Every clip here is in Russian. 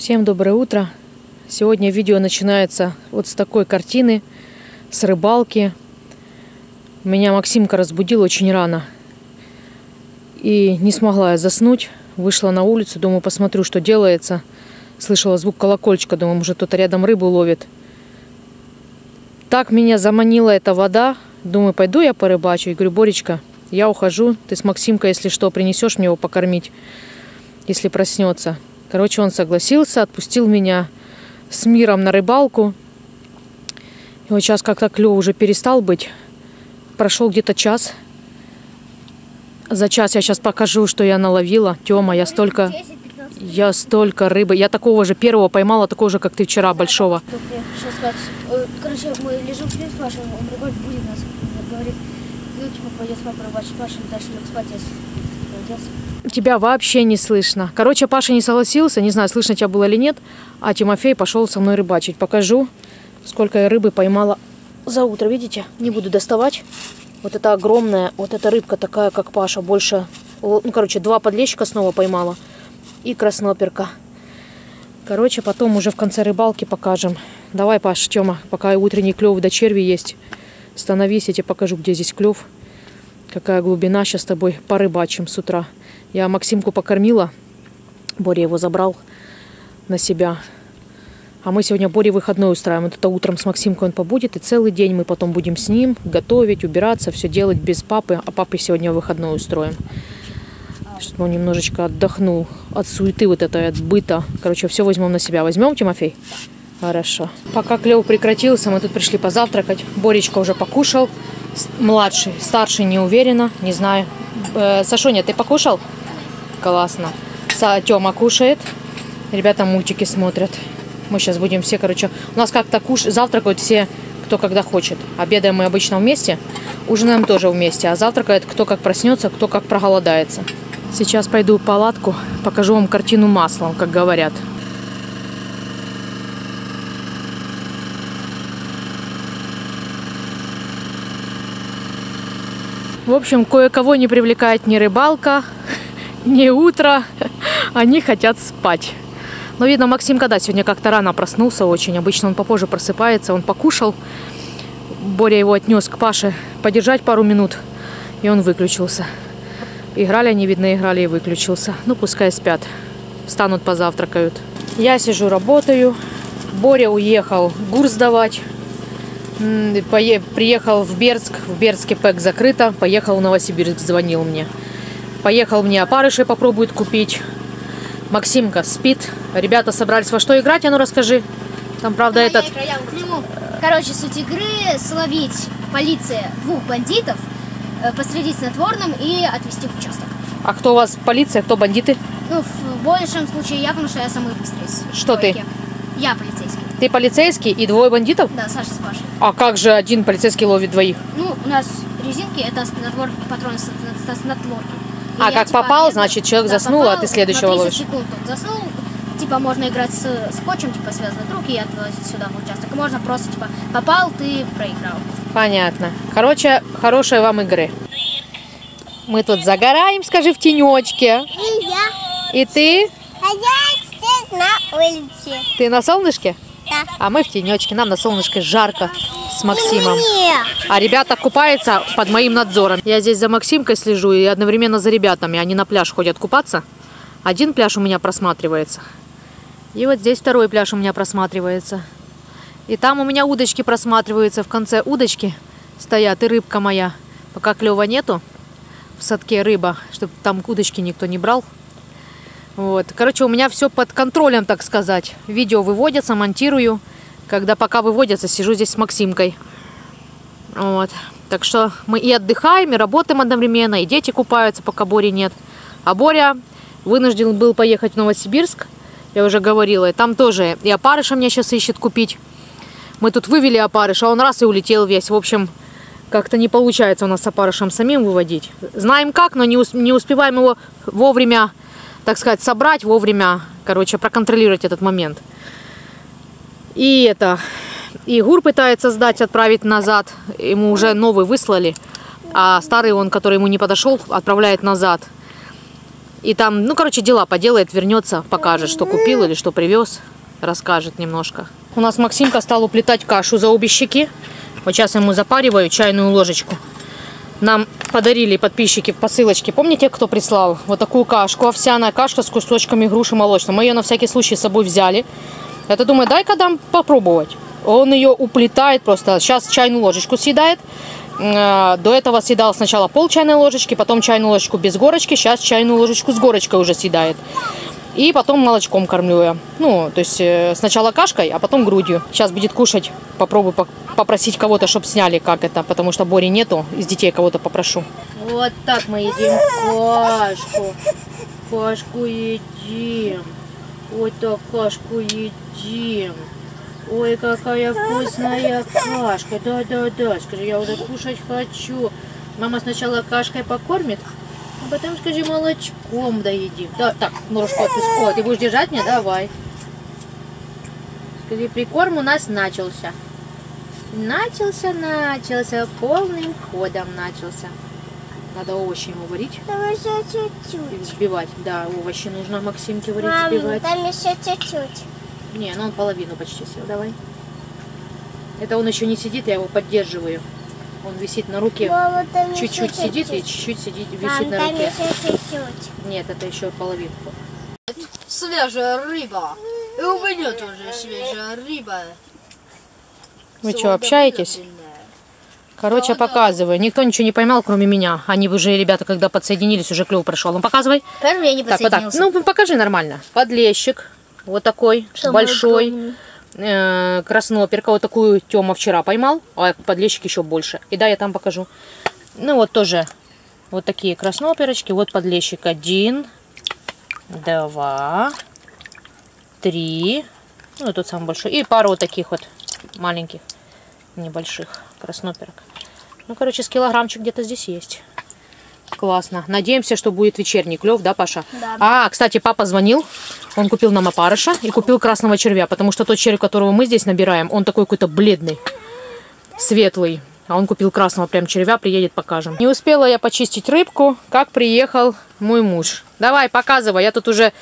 Всем доброе утро. Сегодня видео начинается вот с такой картины, с рыбалки. Меня Максимка разбудил очень рано. И не смогла я заснуть. Вышла на улицу, думаю, посмотрю, что делается. Слышала звук колокольчика, думаю, может кто-то рядом рыбу ловит. Так меня заманила эта вода. Думаю, пойду я порыбачу. И говорю, Боречка, я ухожу. Ты с Максимкой, если что, принесешь мне его покормить, если проснется. Короче, он согласился, отпустил меня с миром на рыбалку. И вот сейчас как-то клев уже перестал быть. Прошел где-то час. За час я сейчас покажу, что я наловила. Тёма, я столько... Я столько рыбы. Я такого же первого поймала, такого же, как ты вчера, большого. Короче, мы лежим с Пашей, он рыбак будет нас. Говорит, ну, типа, пойдет папа рыбачить. Паша дальше лег спать, я с- Тебя вообще не слышно. Короче, Паша не согласился, не знаю, слышно тебя было или нет, а Тимофей пошел со мной рыбачить. Покажу, сколько я рыбы поймала за утро. Видите? Не буду доставать. Вот это огромная, вот эта рыбка такая, как Паша, больше, ну, короче, два подлещика снова поймала и красноперка. Короче, потом уже в конце рыбалки покажем. Давай, Паш, Тёма, пока утренний клев до черви есть, становись, я тебе покажу, где здесь клев. Какая глубина, сейчас с тобой порыбачим с утра. Я Максимку покормила, Боря его забрал на себя. А мы сегодня Боре выходной устраиваем. Вот это утром с Максимкой он побудет, и целый день мы потом будем с ним готовить, убираться, все делать без папы. А папе сегодня выходной устроим. Чтобы он немножечко отдохнул от суеты вот этой, от быта. Короче, все возьмем на себя. Возьмем, Тимофей? Хорошо. Пока клев прекратился, мы тут пришли позавтракать. Боречка уже покушал. Младший, старший не уверена, не знаю. Э, Сашоня, ты покушал? Классно. Тёма кушает. Ребята мультики смотрят. Мы сейчас будем все, короче... У нас как-то куш... завтракают все, кто когда хочет. Обедаем мы обычно вместе, ужинаем тоже вместе. А завтракает кто как проснется, кто как проголодается. Сейчас пойду в палатку, покажу вам картину маслом, как говорят. В общем, кое-кого не привлекает ни рыбалка, ни утро. Они хотят спать. Но, видно, Максим когда сегодня как-то рано проснулся очень. Обычно он попозже просыпается. Он покушал. Боря его отнес к Паше подержать пару минут. И он выключился. Играли они, видно, играли и выключился. Ну, пускай спят. Встанут, позавтракают. Я сижу, работаю. Боря уехал гур сдавать. Приехал в Бердск. В Бердске ПЭК закрыто. Поехал в Новосибирск, звонил мне. Поехал мне опарыши попробует купить. Максимка спит. Ребята собрались во что играть, а ну расскажи. Там, правда, этот... Ну, короче, суть игры словить полиция двух бандитов, э, посреди снотворным и отвезти в участок. А кто у вас полиция, кто бандиты? Ну, в большем случае я, потому что я самый быстрый. Что ты? Я полицейский. Ты полицейский и двое бандитов? Да, Саша с Пашей. А как же один полицейский ловит двоих? Ну, у нас резинки это снотвор, патроны с, с- с снотворным. И А, я, как типа, попал, еду- значит, человек да, заснул, а попал, ты следующего на 30 ловишь. секунд он заснул, типа можно играть с скотчем, типа связанный друг и отвозить сюда в участок. Можно просто, типа, попал, ты проиграл. Понятно. Короче, хорошей вам игры. Мы тут загораем, скажи, в тенечке. И я. И ты? А я здесь на улице. Ты на солнышке? А мы в тенечке. Нам на солнышке жарко с Максимом. А ребята купаются под моим надзором. Я здесь за Максимкой слежу и одновременно за ребятами. Они на пляж ходят купаться. Один пляж у меня просматривается. И вот здесь второй пляж у меня просматривается. И там у меня удочки просматриваются. В конце удочки стоят и рыбка моя. Пока клева нету, в садке рыба, чтобы там удочки никто не брал. Вот. Короче, у меня все под контролем, так сказать. Видео выводятся, монтирую. Когда пока выводятся, сижу здесь с Максимкой. Вот. Так что мы и отдыхаем, и работаем одновременно, и дети купаются, пока Бори нет. А Боря вынужден был поехать в Новосибирск, я уже говорила, и там тоже и опарыша мне сейчас ищет купить. Мы тут вывели опарыша, а он раз и улетел весь. В общем, как-то не получается у нас с опарышем самим выводить. Знаем как, но не успеваем его вовремя, так сказать, собрать, вовремя, короче, проконтролировать этот момент. И это, и ГУР пытается сдать, отправить назад. Ему уже новый выслали. А старый он, который ему не подошел, отправляет назад. И там, ну, короче, дела поделает, вернется, покажет, что купил или что привез, расскажет немножко. У нас Максимка стал уплетать кашу за обе щеки. Вот сейчас ему запариваю чайную ложечку. Нам подарили подписчики в посылочке. Помните, кто прислал? Вот такую кашку, овсяная кашка с кусочками груши молочной. Мы ее на всякий случай с собой взяли. Это думаю, дай-ка дам попробовать. Он ее уплетает просто. Сейчас чайную ложечку съедает. Э, До этого съедал сначала пол чайной ложечки, потом чайную ложечку без горочки. Сейчас чайную ложечку с горочкой уже съедает. И потом молочком кормлю я. Ну, то есть э, сначала кашкой, а потом грудью. Сейчас будет кушать. Попробую по- попросить кого-то, чтобы сняли, как это. Потому что Бори нету. Из детей кого-то попрошу. Вот так мы едим кашку. Кашку едим. Вот так кашку едим. Ой, какая вкусная кашка. Да-да-да. Скажи, я уже кушать хочу. Мама сначала кашкой покормит, потом, скажи, молочком доедим. Да, так, ложку отпуск- О, ты будешь держать меня? Давай. Скажи, прикорм у нас начался. Начался, начался, полным ходом начался. Надо овощи ему варить Там еще чуть-чуть. взбивать. Да, овощи нужно Максимке варить, Мам, взбивать. там еще чуть-чуть. Не, ну он половину почти съел, давай. Это он еще не сидит, я его поддерживаю. Он висит на руке. Чуть-чуть сидит и чуть-чуть сидит, висит Мам, на руке. еще чуть-чуть. Нет, это еще половинку. Свежая рыба. И у меня тоже свежая рыба. Вы что, общаетесь? Короче, показываю. Никто ничего не поймал, кроме меня. Они уже, ребята, когда подсоединились, уже клев прошел. Ну, показывай. Поэтому я не Так, вот так. Ну, покажи нормально. Подлещик. Вот такой, Самый большой. огромный. Э, красноперка. Вот такую Тёма вчера поймал. А подлещик еще больше. И да, я там покажу. Ну, вот тоже. Вот такие красноперочки. Вот подлещик. Один, два, три. Ну, тут самый большой. И пару вот таких вот маленьких, небольших красноперок. Ну, короче, с килограммчик где-то здесь есть. Классно. Надеемся, что будет вечерний клев, да, Паша? Да. А, кстати, папа звонил. Он купил нам опарыша и купил красного червя, потому что тот червь, которого мы здесь набираем, он такой какой-то бледный, светлый. А он купил красного прям червя, приедет, покажем. Не успела я почистить рыбку, как приехал мой муж. Давай, показывай, я тут уже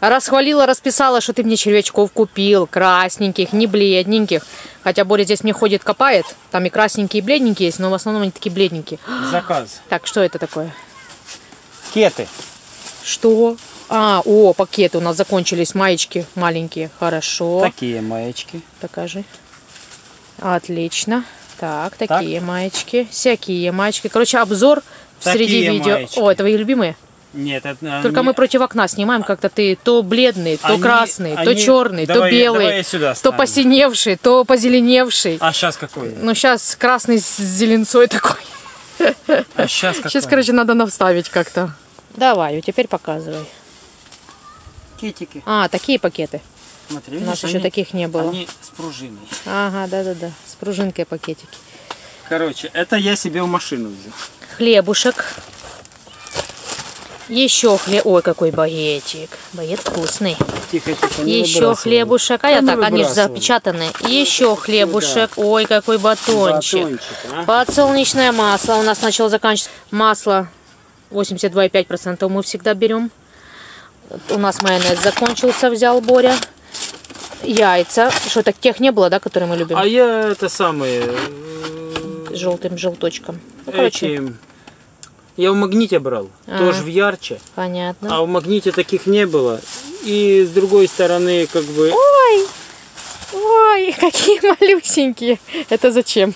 расхвалила, расписала, что ты мне червячков купил, красненьких, не бледненьких. Хотя Боря здесь мне ходит, копает. Там и красненькие, и бледненькие есть, но в основном они такие бледненькие. Заказ. Так, что это такое? Кеты. Что? А, о, пакеты у нас закончились, маечки маленькие. Хорошо. Такие маечки. Покажи. Отлично. Так, такие маечки. Всякие маечки. Короче, обзор в Такие среди видео. маечки. О, это твои любимые? Нет, это Только мы против окна снимаем, как-то ты то бледный, то Они- красный, то они- черный, то Давай я- белый, давай сюда то посиневший, то позеленевший. А сейчас какой? Ну, сейчас красный с зеленцой такой. А сейчас какой? Сейчас, короче, надо навставить как-то. Давай, теперь показывай. Кетики. А, такие пакеты. Смотри, У нас видишь, еще они- таких не было. Они с пружиной. Ага, да-да-да. С пружинкой пакетики. Короче, это я себе в машину взял. Хлебушек. Еще хлеб. Ой, какой багетик. Багет вкусный. Тихо, тихо, Еще хлебушек. А я так, они же запечатаны. Еще хлебушек. Ой, какой батончик. Батончик, а? Подсолнечное масло у нас начало заканчиваться. Масло 82,5% мы всегда берем. У нас майонез закончился, взял Боря. Яйца. Что, так тех не было, да, которые мы любим? А я это самое... э, С желтым желточком. Ну, короче, Эти... Я в магните брал, А. тоже в ярче, понятно. а в магните таких не было. И с другой стороны, как бы, Ой, ой, какие малюсенькие. Это зачем?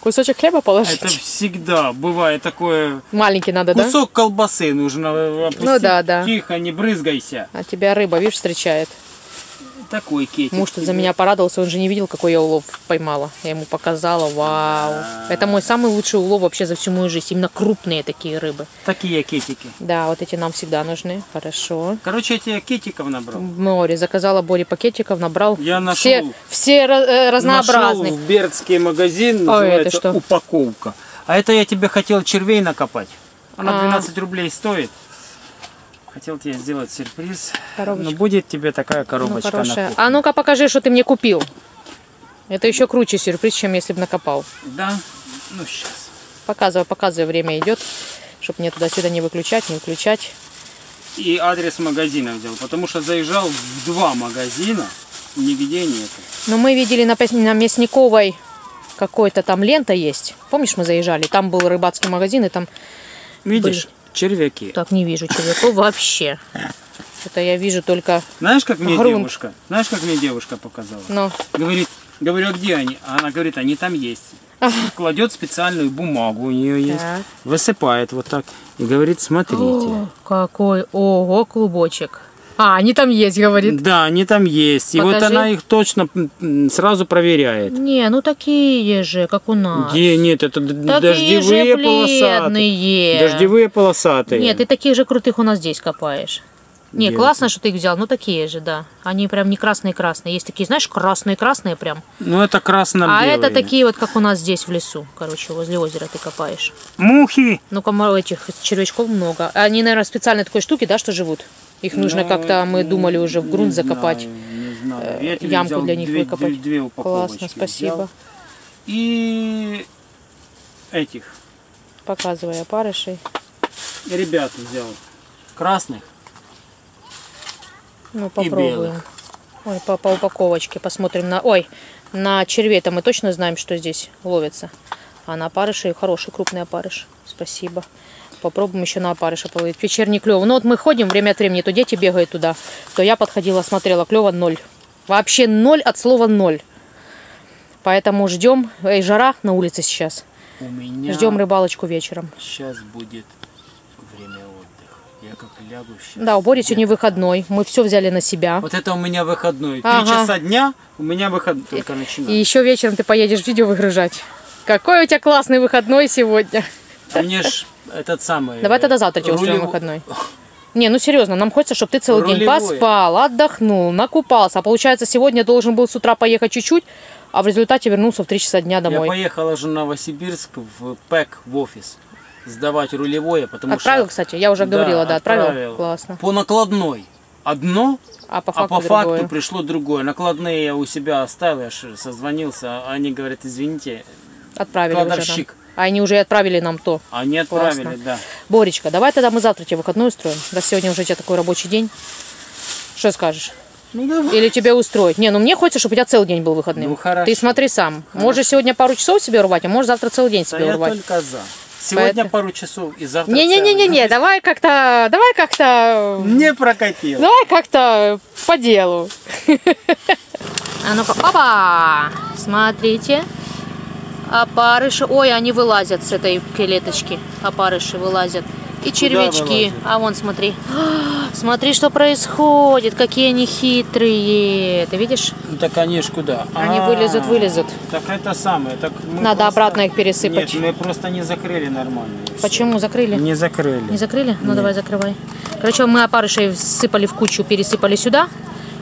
Кусочек хлеба положить? это всегда бывает такое. Маленький надо, да? Кусок колбасы нужно опустить. Ну да, да. Тихо, не брызгайся. А тебя рыба, видишь, встречает. Такой кетик. Муж тут за меня порадовался, он же не видел, какой я улов поймала. Я ему показала, вау. Это мой самый лучший улов вообще за всю мою жизнь. Именно крупные такие рыбы. Такие кетики. Да, вот эти нам всегда нужны. Хорошо. Короче, я тебе кетиков набрал. В море заказала Боре пакетиков, набрал Я все, нашел- все э, разнообразные. Нашел в Бердский магазин, А называется это что? упаковка. А это я тебе хотел червей накопать. Она А. 12 рублей стоит. Хотел тебе сделать сюрприз. Коробочка. Но будет тебе такая Ну, коробочка на хорошая. кухню. А ну-ка покажи, что ты мне купил. Это еще круче сюрприз, чем если бы накопал. Да? Ну, сейчас. Показывай, показывай, время идет, чтобы мне туда-сюда не выключать, не выключать. и адрес магазина взял, потому что заезжал в два магазина, нигде нет. Но мы видели на, на Мясниковой какой-то там лента есть. Помнишь, мы заезжали? Там был рыбацкий магазин, и там Видишь, червяки. так не вижу червяков вообще. Это я вижу только... Знаешь, как мне Грунт. девушка, знаешь, как мне девушка показала? Ну, Говорит, говорю, а где они? А она говорит, они там есть. Кладет специальную бумагу, у нее есть. Так. Высыпает вот так и говорит, смотрите. О, какой, ого, клубочек. А, они там есть, говорит. Да, они там есть. И вот Покажи. она их точно сразу проверяет. Не, ну такие же, как у нас. Где нет, это Такие дождевые же полосатые. Дождевые полосатые. Нет, ты таких же крутых у нас здесь копаешь. Не, Где классно, что ты их взял, ну такие же, да. Они прям не красные-красные. Есть такие, знаешь, красные-красные прям. Ну это красно А это такие вот, как у нас здесь в лесу. Короче, возле озера ты копаешь. Мухи. Ну, комаров этих червячков много. Они, наверное, специально такой штуки, да, что живут? Их нужно Ну, как-то, мы думали, уже в грунт закопать. знаю, не знаю. э, Я ямку для них две, выкопать. Две, две Классно, спасибо. взял. И этих Показывай опарышей. ребят взял. Красных. Ну, И попробуем. белых. Ой, по, по упаковочке посмотрим на... Ой, на червей-то мы точно знаем, что здесь ловится. А на опарыши хороший крупный опарыш. Спасибо. Попробуем еще на опарыша половить. Вечерний клев. Ну вот мы ходим время от времени, то дети бегают туда, то я подходила, смотрела, клева ноль. Вообще ноль от слова ноль. Поэтому ждем. Эй, жара на улице сейчас. У меня Ждем рыбалочку вечером. сейчас будет. Я как лягу сейчас. Да, у Бори сегодня выходной. Мы все взяли на себя. Вот это у меня выходной. Три Ага. часа дня у меня выходной. Только И начинаю. еще вечером ты поедешь видео выгружать. Какой у тебя классный выходной сегодня. А мне ж этот самый... Давай э, тогда завтра тебе устроим рулево- выходной. Не, ну серьезно, нам хочется, чтобы ты целый день Рулевое. поспал, отдохнул, накупался. А получается, сегодня должен был с утра поехать чуть-чуть, а в результате вернулся в 3 часа дня Я домой. поехала же в Новосибирск в ПЭК в офис сдавать рулевое, потому Отправил, что... кстати, я уже говорила, да, отправил. Классно. По накладной одно, А по а факту по факту другое. пришло другое. Накладные я у себя оставил, я ж созвонился, а они говорят, извините, Отправили кладовщик. А они уже отправили нам то. они Классно. отправили, да. Боречка, давай тогда мы завтра тебе выходной устроим. Да сегодня уже у тебя такой рабочий день. Что скажешь? Ну давай. Или тебе устроить? Не, ну мне хочется, чтобы у тебя целый день был выходным. Ну, хорошо. Ты смотри сам. Можешь сегодня пару часов себе урвать, а можешь завтра целый день Да себе я урвать. только за. Сегодня Поэтому- пару часов и завтра Не-не-не-не-не, целый. давай как-то, давай как-то, Не прокатил. давай как-то по делу. А ну-ка, опа! Смотрите. Опарыши. Ой, они вылазят с этой клеточки. Опарыши вылазят. И червячки. А вон, смотри. Смотри, что происходит. Какие они хитрые. Ты видишь? Ну, так они ж куда? Они А, вылезут, вылезут. Так это самое. Так Надо просто- обратно их пересыпать. Нет, мы просто не закрыли нормально. Почему закрыли? Не закрыли. Не закрыли? Ну давай закрывай. Короче, мы опарышей сыпали в кучу, пересыпали сюда.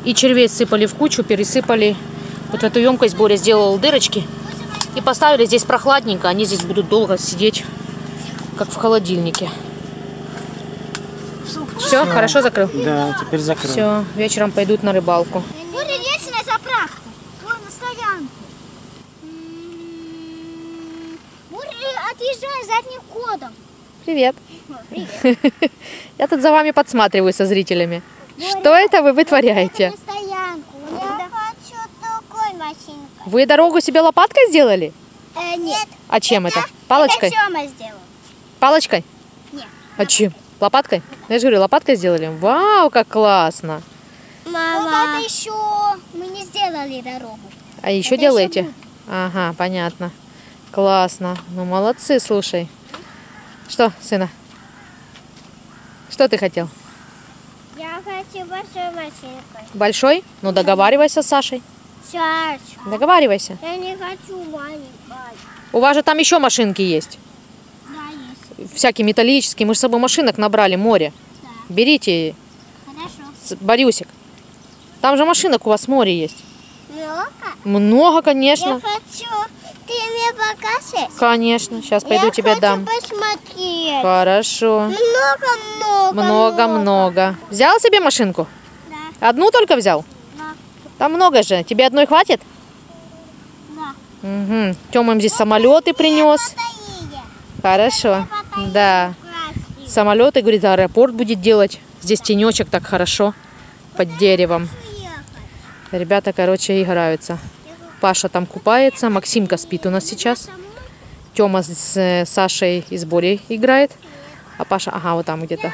И червей сыпали в кучу, пересыпали вот в эту емкость. Боря сделал дырочки. И поставили здесь прохладненько. Они здесь будут долго сидеть, как в холодильнике. Все, хорошо закрыл? Да, теперь закрыл. Все, вечером пойдут на рыбалку. Едьте на заправку. Вон на стоянку. Буря, отъезжай задним ходом. Привет. Я тут за вами подсматриваю со зрителями. Что это вы вытворяете? На стоянку. Я хочу такой машинкой. Вы дорогу себе лопаткой сделали? Э, нет. А чем это? Палочкой? Это Сёма сделал. Палочкой? Нет. А чем? Лопаткой? Я же говорю, лопаткой сделали. Вау, как классно. Мама. Вот это еще мы не сделали дорогу. А еще Это делаете? ещё Ага, понятно. Классно. Ну, молодцы, слушай. Что, сына? Что ты хотел? Я хочу большой машинкой. Большой? Ну, договаривайся с Сашей. Сейчас. Договаривайся. Я не хочу маленькой. У вас же там еще машинки есть. Всякие металлические. Мы же с собой машинок набрали, море. Да. Берите, Хорошо. Борюсик. Там же машинок у вас море есть. Много? Много, Я конечно. хочу. Ты мне покажешь? Конечно. Сейчас пойду я тебе хочу дам. посмотреть. Хорошо. Много-много. Много-много. Взял себе машинку? Да. Одну только взял? Да. Там много же. Тебе одной хватит? Да. Угу. Тёма им здесь самолеты принес. Батарея. Хорошо. Да. красивая. Самолеты, говорит, аэропорт будет делать. Здесь тенечек так хорошо под деревом. Ребята, короче, играются. Паша там купается, Максимка спит у нас сейчас. Тёма с Сашей и с Борей играет. А Паша, ага, вот там где-то.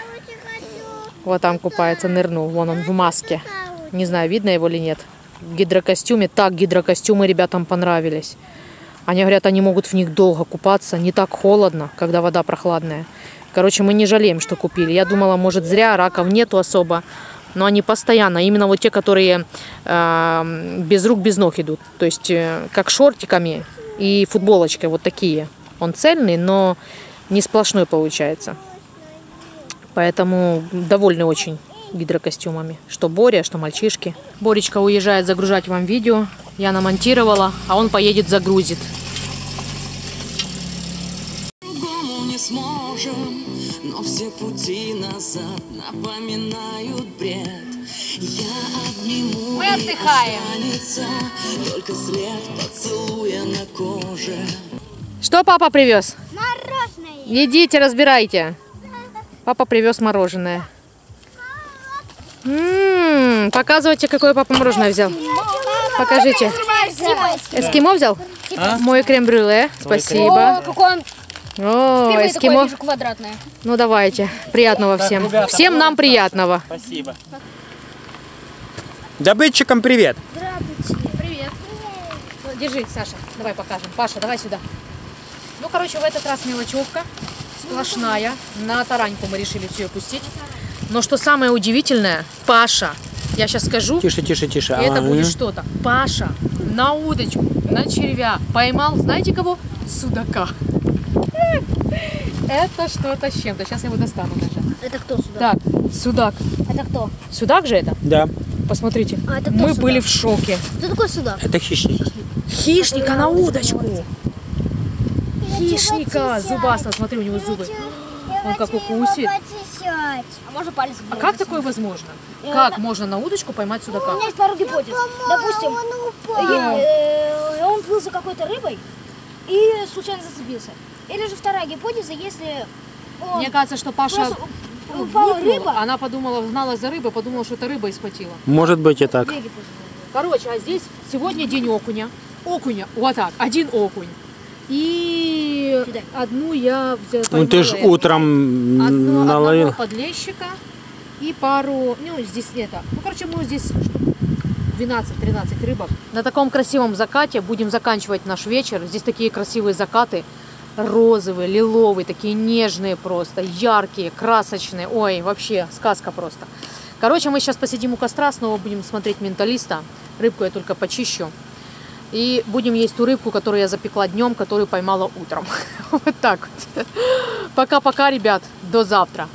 Вот там купается, нырнул. Вон он в маске. Не знаю, видно его или нет. В гидрокостюме. Так, гидрокостюмы ребятам понравились. Они говорят, они могут в них долго купаться. Не так холодно, когда вода прохладная. Короче, мы не жалеем, что купили. Я думала, может, зря, раков нету особо. Но они постоянно, именно вот те, которые э, без рук, без ног идут. То есть, э, как шортиками и футболочкой, вот такие. Он цельный, но не сплошной получается. Поэтому довольны очень гидрокостюмами. Что Боря, что мальчишки. Боречка уезжает загружать вам видео. Я намонтировала, а он поедет загрузит. Сможем, но все пути назад напоминают бред. Я обниму Мы отдыхаем. останется только след поцелуя на коже. Что папа привез? Мороженое. Идите, разбирайте. Папа привез мороженое. М, показывайте, какое папа мороженое взял. Покажите. Эскимо взял? Мой крем-брюле. Спасибо. какой он О, впервые эскимо. вижу квадратное. Ну давайте. Приятного всем. ребята, Всем нам приятного. Спасибо. Добытчикам привет. Привет. Держи, Саша. Давай покажем. Паша, давай сюда. Ну, короче, в этот раз мелочевка сплошная. На тараньку мы решили все пустить. Но что самое удивительное, Паша, я сейчас скажу, Тише, тише, тише. и это будет что-то. Паша на удочку, на червя поймал, знаете кого? Судака. Это что-то с чем-то. Сейчас я его достану даже. Это кто сюда? Так, судак. Это кто? Судак же это? Да, Посмотрите. А, это кто Мы судак? были в шоке. Кто такой сюда? это хищник. Хищника на удочку. Хищника. Зубастого. Смотри, у него зубы. Он как укусит. А можно палец А как такое возможно? Э, Как можно на удочку поймать У судака? меня есть пару гипотез. Допустим, е- э, он плыл за какой-то рыбой и случайно зацепился. Или же вторая гипотеза, если он Мне кажется, что Паша упала рыба. она подумала, гналась за рыбой, подумала, что это рыба и схватила. Может быть и так. Короче, а здесь сегодня день окуня. Окуня, вот так, один окунь. И одну я взяла. Ну ты ж поймала эту. утром Одну, наловил. одного подлещика и пару, ну здесь это, ну короче мы здесь штук 12-13 рыбок. На таком красивом закате будем заканчивать наш вечер. Здесь такие красивые закаты, розовые, лиловые, такие нежные просто, яркие, красочные. Ой, вообще сказка просто. Короче, мы сейчас посидим у костра, снова будем смотреть менталиста. Рыбку я только почищу. И будем есть ту рыбку, которую я запекла днем, которую поймала утром. Вот так вот. Пока-пока, ребят. До завтра.